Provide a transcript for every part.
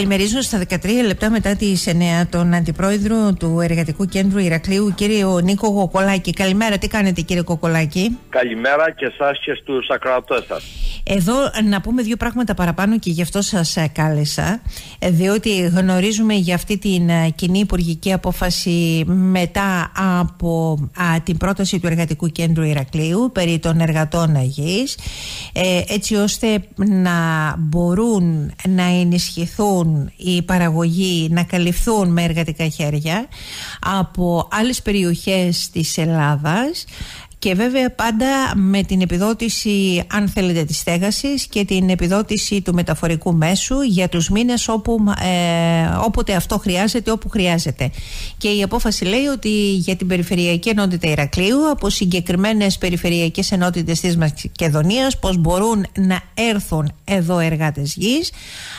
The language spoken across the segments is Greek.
καλημερίζω στα 13 λεπτά μετά τις 9 τον Αντιπρόεδρο του Εργατικού Κέντρου Ηρακλείου, κύριο Νίκο Κοκολάκη. Καλημέρα, τι κάνετε κύριε Κοκολάκη; Καλημέρα και εσά και στους ακροατές σας. Εδώ να πούμε δύο πράγματα παραπάνω και γι' αυτό σας κάλεσα, διότι γνωρίζουμε για αυτή την κοινή υπουργική απόφαση μετά από την πρόταση του Εργατικού Κέντρου Ηρακλείου περί των εργατών Αγής, ε, έτσι ώστε να μπορούν να ενισχυθούν οι παραγωγοί, να καλυφθούν με εργατικά χέρια από άλλες περιοχές της Ελλάδας και βέβαια πάντα με την επιδότηση αν θέλετε της στέγασης και την επιδότηση του μεταφορικού μέσου για τους μήνες όπου, ε, όποτε αυτό χρειάζεται, όπου χρειάζεται. Και η απόφαση λέει ότι για την Περιφερειακή Ενότητα Ηρακλείου από συγκεκριμένες περιφερειακές ενότητες της Μακεδονίας πως μπορούν να έρθουν εδώ εργάτες γης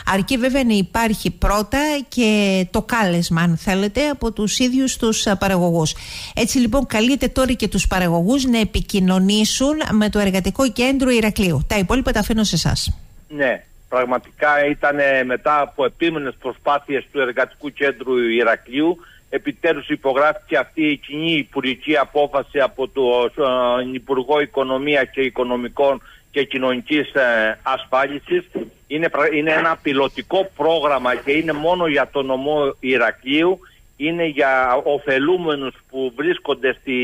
αρκεί βέβαια να υπάρχει πρώτα και το κάλεσμα αν θέλετε από τους ίδιους τους παραγωγούς. Έτσι λοιπόν καλείται τώρα και τους παραγωγούς να επικοινωνήσουν με το Εργατικό Κέντρο Ηρακλείου. Τα υπόλοιπα τα αφήνω σε εσάς. Ναι, πραγματικά ήταν μετά από επίμενες προσπάθειες του Εργατικού Κέντρου Ηρακλείου επιτέλους υπογράφηκε αυτή η κοινή υπουργική απόφαση από τον Υπουργό Οικονομία και Οικονομικών και Κοινωνικής ε, Ασφάλισης. Είναι, είναι ένα πιλωτικό πρόγραμμα και είναι μόνο για το νομό Ηρακλείου. Είναι για ωφελούμενους που βρίσκονται στη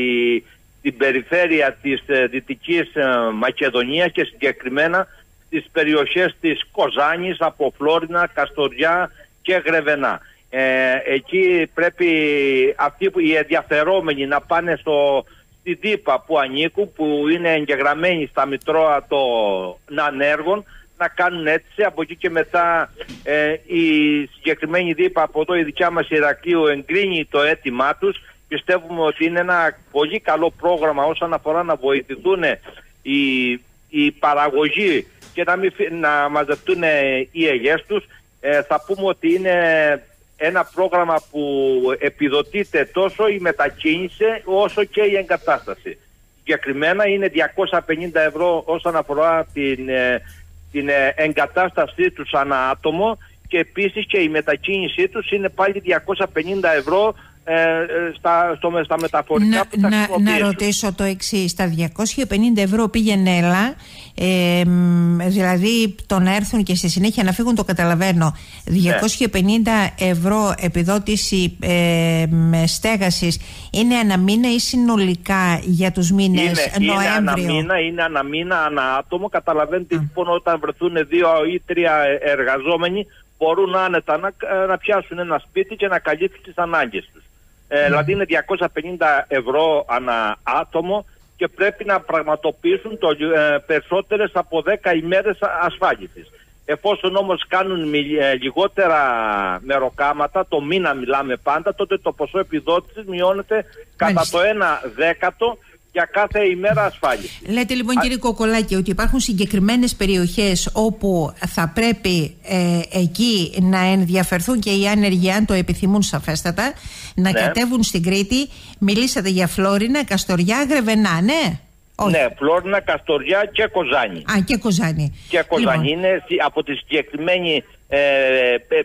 στην περιφέρεια της ε, Δυτικής ε, Μακεδονίας και συγκεκριμένα στις περιοχές της Κοζάνης, από Φλόρινα, Καστοριά και Γρεβενά. Ε, εκεί πρέπει αυτοί που οι ενδιαφερόμενοι να πάνε στο, στη ΔΥΠΑ που ανήκουν, που είναι εγγεγραμμένοι στα Μητρώα των Ανέργων, να κάνουν έτσι. Από εκεί και μετά ε, η συγκεκριμένη ΔΥΠΑ από εδώ η δικιά μας Ηρακλείου εγκρίνει το αίτημά τους πιστεύουμε ότι είναι ένα πολύ καλό πρόγραμμα όσον αφορά να βοηθηθούν οι, οι παραγωγοί και να, μην, να μαζευτούν οι αιγές τους. Ε, θα πούμε ότι είναι ένα πρόγραμμα που επιδοτείται τόσο η μετακίνηση όσο και η εγκατάσταση. Συγκεκριμένα είναι 250 ευρώ όσον αφορά την, ε, την ε, εγκατάστασή τους ανά άτομο και επίσης και η μετακίνησή τους είναι πάλι 250 ευρώ ε, ε, στα, στο, στα μεταφορικά να, που θα να, να ρωτήσω το εξής. Τα 250 ευρώ πήγαινε έλα, ε, δηλαδή το να έρθουν και στη συνέχεια να φύγουν, το καταλαβαίνω. 250 ναι. ευρώ επιδότηση ε, στέγασης είναι ένα μήνα ή συνολικά για τους μήνες είναι, Νοέμβριο; Είναι ένα μήνα, είναι ένα μήνα ανά άτομο. Καταλαβαίνετε λοιπόν όταν βρεθούν δύο ή τρία εργαζόμενοι μπορούν άνετα να, να πιάσουν ένα σπίτι και να καλύψουν τις ανάγκες τους. Ε, δηλαδή είναι 250 ευρώ ανά άτομο και πρέπει να πραγματοποιήσουν το, ε, περισσότερες από 10 ημέρες ασφάλισης. Εφόσον όμως κάνουν ε, λιγότερα μεροκάματα, το μήνα μιλάμε πάντα, τότε το ποσό επιδότησης μειώνεται κατά το 1 δέκατο για κάθε ημέρα ασφάλιση. Λέτε λοιπόν κύριε Κοκολάκη ότι υπάρχουν συγκεκριμένες περιοχές όπου θα πρέπει ε, εκεί να ενδιαφερθούν και οι άνεργοι αν το επιθυμούν σαφέστατα να ναι. κατέβουν στην Κρήτη. Μιλήσατε για Φλόρινα, Καστοριά, Γρεβενά, ναι. Όχι. Ναι, Φλόρινα, Καστοριά και Κοζάνη. Α, και Κοζάνη. Και Κοζάνη λοιπόν. είναι από τη συγκεκριμένη ε,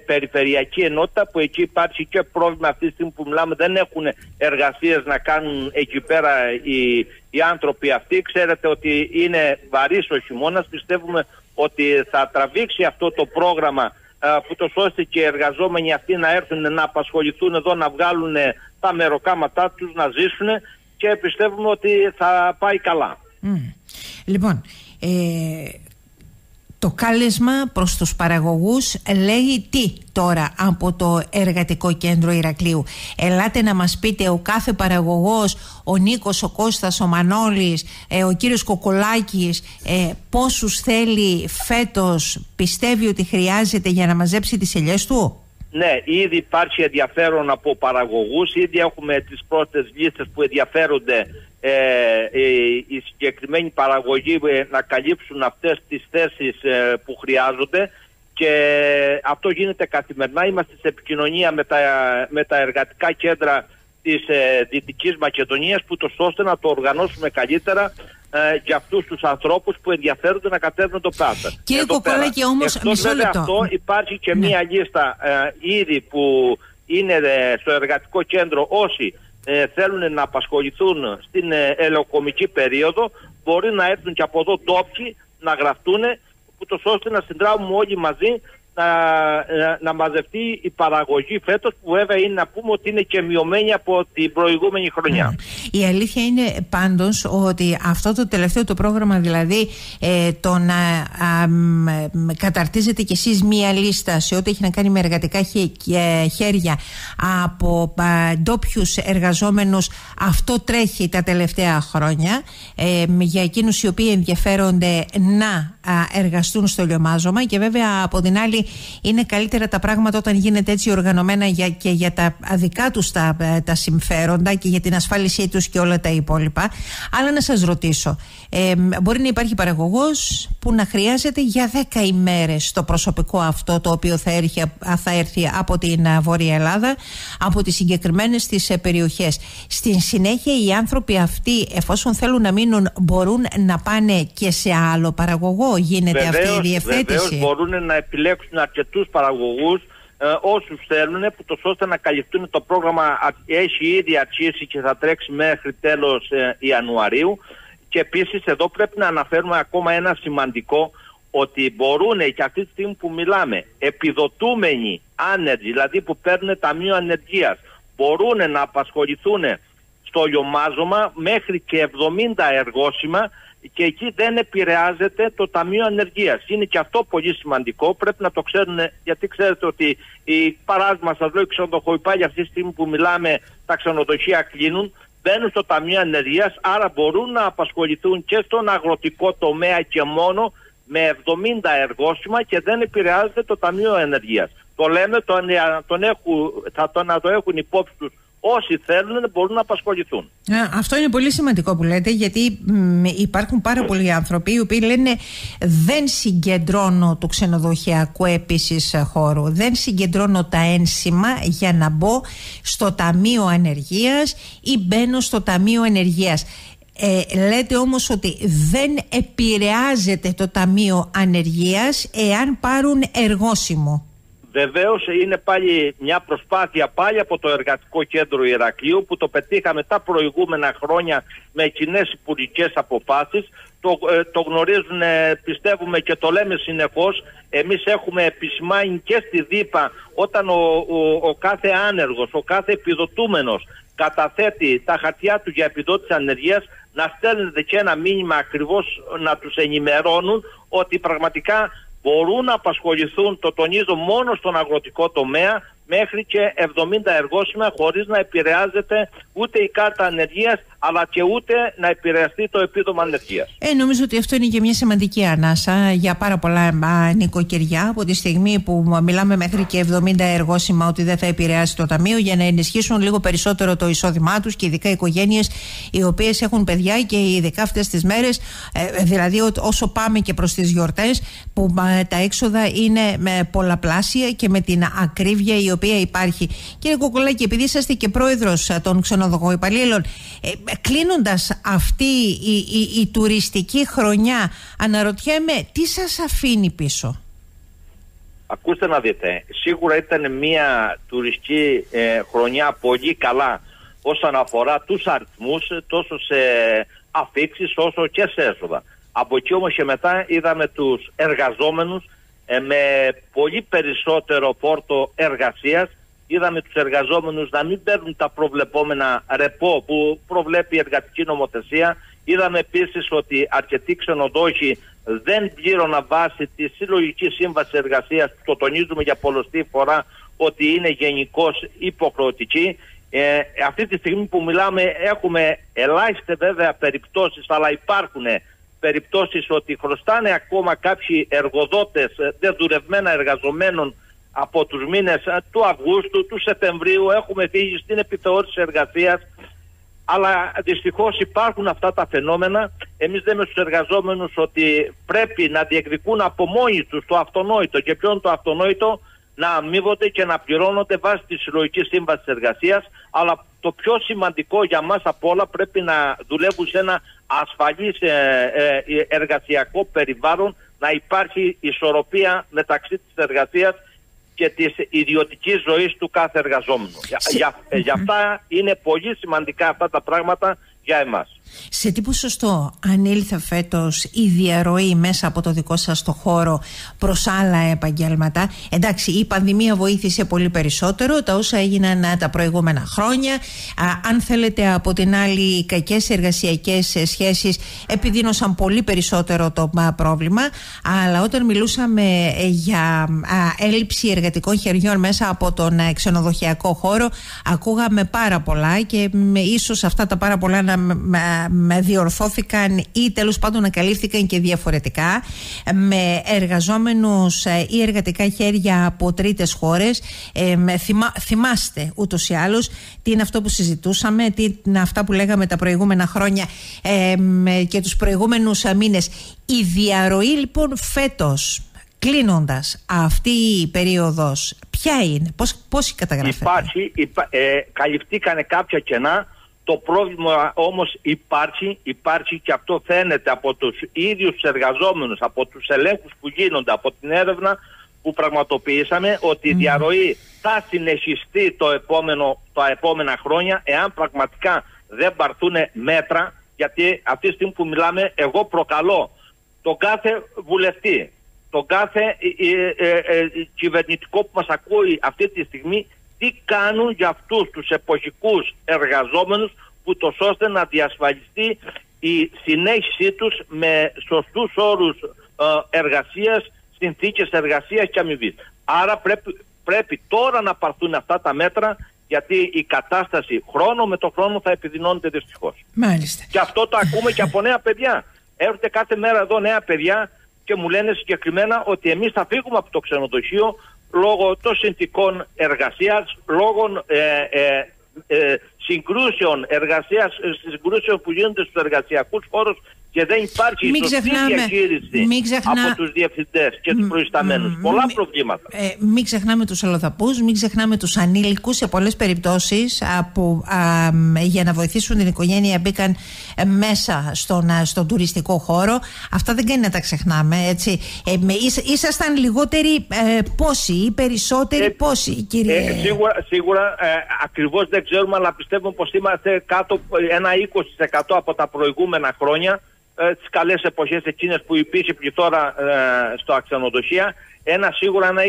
περιφερειακή ενότητα που εκεί υπάρχει και πρόβλημα αυτή τη στιγμή που μιλάμε δεν έχουν εργασίες να κάνουν εκεί πέρα οι, οι άνθρωποι αυτοί ξέρετε ότι είναι βαρύς ο χειμώνας πιστεύουμε ότι θα τραβήξει αυτό το πρόγραμμα που το ώστε και οι εργαζόμενοι αυτοί να έρθουν να απασχοληθούν εδώ να βγάλουν τα μεροκάματά τους να ζήσουν και πιστεύουμε ότι θα πάει καλά. Λοιπόν, ε, το κάλεσμα προς τους παραγωγούς λέει τι τώρα από το εργατικό κέντρο Ηρακλείου. Ελάτε να μας πείτε ο κάθε παραγωγός, ο Νίκος, ο Κώστας, ο Μανώλης, ε, ο κύριος Κοκολάκης, ε, πόσους θέλει φέτος πιστεύει ότι χρειάζεται για να μαζέψει τις ελιές του; Ναι, ήδη υπάρχει ενδιαφέρον από παραγωγούς, ήδη έχουμε τις πρώτες λίστες που ενδιαφέρονται ε, οι συγκεκριμένοι παραγωγοί ε, να καλύψουν αυτές τις θέσεις ε, που χρειάζονται. Και αυτό γίνεται καθημερινά. Είμαστε σε επικοινωνία με τα, με τα εργατικά κέντρα της ε, Δυτικής Μακεδονίας που το ώστε να το οργανώσουμε καλύτερα ε, για αυτούς τους ανθρώπους που ενδιαφέρονται να κατέβουν το Πάσα. Κύριε Κοκολάκη, όμως, μισό λεπτό. αυτό υπάρχει και ναι. μία λίστα ε, ήδη που είναι ε, στο εργατικό κέντρο όσοι ε, θέλουν να απασχοληθούν στην ε, ελοκομική περίοδο μπορεί να έρθουν και από εδώ τόποι να γραφτούν ούτως ώστε να συντράβουμε όλοι μαζί να, ε, να μαζευτεί η παραγωγή φέτος που βέβαια είναι να πούμε ότι είναι και μειωμένη από την προηγούμενη χρονιά. Ναι. Η αλήθεια είναι πάντως ότι αυτό το τελευταίο το πρόγραμμα δηλαδή ε, το να καταρτίζετε κι εσείς μία λίστα σε ό,τι έχει να κάνει με εργατικά ε, χέρια από ντόπιους εργαζόμενους αυτό τρέχει τα τελευταία χρόνια ε, για εκείνους οι οποίοι ενδιαφέρονται να εργαστούν στο λιωμάζωμα και βέβαια από την άλλη είναι καλύτερα τα πράγματα όταν γίνεται έτσι οργανωμένα για, και για τα δικά τους τα, ε, τα συμφέροντα και για την ασφάλισή τους και όλα τα υπόλοιπα. Αλλά να σας ρωτήσω, ε, μπορεί να υπάρχει παραγωγός που να χρειάζεται για 10 ημέρες το προσωπικό αυτό το οποίο θα έρθει, θα έρθει από την Βόρεια Ελλάδα, από τις συγκεκριμένες τις ε, περιοχές. Στην συνέχεια οι άνθρωποι αυτοί εφόσον θέλουν να μείνουν μπορούν να πάνε και σε άλλο παραγωγό; Γίνεται βεβαίως, αυτή η διευθέτηση; Βεβαίως μπορούν να επιλέξουν αρκετούς παραγωγούς ε, όσους θέλουν που το ώστε να καλυφθούν το πρόγραμμα έχει ήδη αρχίσει και θα τρέξει μέχρι τέλος ε, Ιανουαρίου. Και επίσης εδώ πρέπει να αναφέρουμε ακόμα ένα σημαντικό ότι μπορούν και αυτή τη στιγμή που μιλάμε επιδοτούμενοι άνεργοι, δηλαδή που παίρνουν ταμείο ανεργίας, μπορούν να απασχοληθούν στο λιωμάζωμα μέχρι και 70 εργόσημα και εκεί δεν επηρεάζεται το Ταμείο Ανεργίας. Είναι και αυτό πολύ σημαντικό, πρέπει να το ξέρουν γιατί ξέρετε ότι η παράδειγμα σας λέω η ξενοδοχοϊπάλια αυτή τη στιγμή που μιλάμε τα ξενοδοχεία κλείνουν, μπαίνουν στο Ταμείο Ανεργίας, άρα μπορούν να απασχοληθούν και στον αγροτικό τομέα και μόνο με 70 εργόσημα και δεν επηρεάζεται το Ταμείο Ενεργείας. Το λέμε, τον, τον έχουν, θα το, να το έχουν υπόψη τους όσοι θέλουν μπορούν να απασχοληθούν. αυτό είναι πολύ σημαντικό που λέτε γιατί υπάρχουν πάρα πολλοί άνθρωποι οι οποίοι λένε δεν συγκεντρώνω το ξενοδοχειακό επίσης χώρο, δεν συγκεντρώνω τα ένσημα για να μπω στο Ταμείο Ανεργίας ή μπαίνω στο Ταμείο Ανεργίας. Ε, λέτε όμως ότι δεν επηρεάζεται το Ταμείο Ανεργίας εάν πάρουν εργόσιμο. Βεβαίως είναι πάλι μια προσπάθεια πάλι από το Εργατικό Κέντρο Ηρακλείου που το πετύχαμε τα προηγούμενα χρόνια με κοινέ υπουργικές αποφάσεις. Το, ε, το γνωρίζουν, ε, πιστεύουμε και το λέμε συνεχώς. Εμείς έχουμε επισημάνει και στη ΔΥΠΑ όταν ο, ο, κάθε άνεργος, ο κάθε επιδοτούμενος καταθέτει τα χαρτιά του για επιδότηση ανεργίας, να στέλνεται και ένα μήνυμα ακριβώς να τους ενημερώνουν ότι πραγματικά μπορούν να απασχοληθούν, το τονίζω, μόνο στον αγροτικό τομέα μέχρι και 70 εργόσημα χωρίς να επηρεάζεται ούτε η κάρτα ανεργίας αλλά και ούτε να επηρεαστεί το επίδομα ανεργίας. Ε, νομίζω ότι αυτό είναι και μια σημαντική ανάσα για πάρα πολλά νοικοκυριά από τη στιγμή που μιλάμε μέχρι και 70 εργόσημα ότι δεν θα επηρεάσει το Ταμείο για να ενισχύσουν λίγο περισσότερο το εισόδημά τους και ειδικά οικογένειες οι οποίες έχουν παιδιά και ειδικά αυτές τις μέρες, ε, δηλαδή όσο πάμε και προς τις γιορτές, που τα έξοδα είναι με πολλαπλάσια και με την ακρίβεια η οποία υπάρχει. Κύριε Κοκολάκη, επειδή είσαστε και πρόεδρος των ξενοδοχοϊπαλλήλων, ε, κλείνοντας αυτή η, η, η, τουριστική χρονιά αναρωτιέμαι τι σας αφήνει πίσω; Ακούστε να δείτε, σίγουρα ήταν μια τουριστική ε, χρονιά πολύ καλά όσον αφορά τους αριθμούς τόσο σε αφήξεις όσο και σε έσοδα. Από εκεί όμως και μετά είδαμε τους εργαζόμενους ε, με πολύ περισσότερο πόρτο εργασίας είδαμε τους εργαζόμενους να μην παίρνουν τα προβλεπόμενα ρεπό που προβλέπει η εργατική νομοθεσία. Είδαμε επίσης ότι αρκετοί ξενοδόχοι δεν πλήρωναν βάση της συλλογικής σύμβασης εργασίας που το τονίζουμε για πολλωστή φορά ότι είναι γενικώς υποχρεωτική. Ε, αυτή τη στιγμή που μιλάμε έχουμε ελάχιστε βέβαια περιπτώσεις αλλά υπάρχουν περιπτώσεις ότι χρωστάνε ακόμα κάποιοι εργοδότες δεν δουλευμένα εργαζομένων από τους μήνες ε, του Αυγούστου, του Σεπτεμβρίου έχουμε φύγει στην επιθεώρηση εργασίας αλλά δυστυχώς υπάρχουν αυτά τα φαινόμενα. Εμείς λέμε στους εργαζόμενους ότι πρέπει να διεκδικούν από μόνοι τους το αυτονόητο και ποιον το αυτονόητο; Να αμείβονται και να πληρώνονται βάσει της συλλογικής σύμβασης εργασίας. Αλλά το πιο σημαντικό για μας από όλα πρέπει να δουλεύουν σε ένα ασφαλής ε, ε, εργασιακό περιβάλλον, να υπάρχει ισορροπία μεταξύ της εργασίας και της ιδιωτικής ζωής του κάθε εργαζόμενου. Για, για αυτά είναι πολύ σημαντικά αυτά τα πράγματα για εμάς. Σε τι ποσοστό ανήλθε φέτος η διαρροή μέσα από το δικό σας το χώρο προς άλλα επαγγέλματα; Εντάξει, η πανδημία βοήθησε πολύ περισσότερο τα όσα έγιναν τα προηγούμενα χρόνια. αν θέλετε από την άλλη οι κακές εργασιακές σχέσεις επιδίνωσαν πολύ περισσότερο το πρόβλημα. Αλλά όταν μιλούσαμε ε, για έλλειψη εργατικών χεριών μέσα από τον ε, ξενοδοχειακό χώρο ακούγαμε πάρα πολλά και ίσως αυτά τα πάρα πολλά να με διορθώθηκαν ή τέλος πάντων ανακαλύφθηκαν και διαφορετικά με εργαζόμενους ε, ή εργατικά χέρια από τρίτες χώρες. Ε, με θυμά, θυμάστε ούτως ή άλλως τι είναι αυτό που συζητούσαμε τι είναι αυτά που λέγαμε τα προηγούμενα χρόνια ε, και τους προηγούμενους μήνες. Η διαρροή λοιπόν φέτος κλείνοντας αυτή η περίοδος ποια είναι, πώς, πώς καταγράφεται; Υπάρχει, υπά, ε, καλυφθήκανε κάποια κενά το πρόβλημα όμως υπάρχει, υπάρχει και αυτό φαίνεται από τους ίδιους εργαζόμενους, από τους ελέγχους που γίνονται, από την έρευνα που πραγματοποιήσαμε ότι η διαρροή θα συνεχιστεί το επόμενο, τα επόμενα χρόνια εάν πραγματικά δεν πάρθουν μέτρα γιατί αυτή τη στιγμή που μιλάμε εγώ προκαλώ τον κάθε βουλευτή, τον κάθε ε, ε, ε, κυβερνητικό που μας ακούει αυτή τη στιγμή τι κάνουν για αυτούς τους εποχικούς εργαζόμενους που το ώστε να διασφαλιστεί η συνέχιση τους με σωστούς όρους ε, εργασίας, συνθήκες εργασίας και αμοιβή. Άρα πρέπει, πρέπει τώρα να πάρθουν αυτά τα μέτρα γιατί η κατάσταση χρόνο με το χρόνο θα επιδεινώνεται δυστυχώς. Μάλιστα. Και αυτό το ακούμε και από νέα παιδιά. Έρχονται κάθε μέρα εδώ νέα παιδιά και μου λένε συγκεκριμένα ότι εμείς θα φύγουμε από το ξενοδοχείο λόγω των συνθηκών εργασίας, λόγω ε, ε, ε, συγκρούσεων εργασίας, ε, συγκρούσεων που γίνονται στους εργασιακούς χώρους και δεν υπάρχει μην σωστή διαχείριση μην ξεχνά... από τους διευθυντές και τους προϊσταμένους. Πολλά προβλήματα. Ε, μην ξεχνάμε τους αλλοδαπούς, μην ξεχνάμε τους ανήλικους σε πολλές περιπτώσεις από, α, για να βοηθήσουν την οικογένεια μπήκαν ε, μέσα στον, στον τουριστικό χώρο. Αυτά δεν κάνει να τα ξεχνάμε. Έτσι. Ε, ήσασταν λιγότεροι ε, πόσοι ή περισσότεροι ε, πόσοι κύριε; Ε, σίγουρα σίγουρα ε, ακριβώς δεν ξέρουμε αλλά πιστεύω πως είμαστε κάτω ένα 20% από τα προηγούμενα χρόνια ε, τις καλές εποχές εκείνες που υπήρχε πληθώρα ε, στο αξιονοδοχεία ένα σίγουρα ένα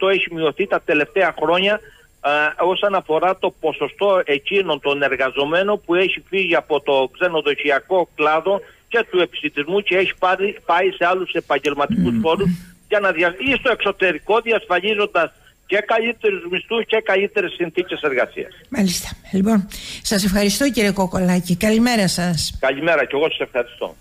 20% έχει μειωθεί τα τελευταία χρόνια ε, όσον αφορά το ποσοστό εκείνων των εργαζομένων που έχει φύγει από το ξενοδοχειακό κλάδο και του επιστημισμού και έχει πάρει, πάει σε άλλους επαγγελματικούς mm. για να δια... ή στο εξωτερικό διασφαλίζοντας και καλύτερους μισθούς και καλύτερες συνθήκες εργασίας. Μάλιστα. Λοιπόν, σας ευχαριστώ κύριε Κοκολάκη. Καλημέρα σας. Καλημέρα και εγώ σας ευχαριστώ.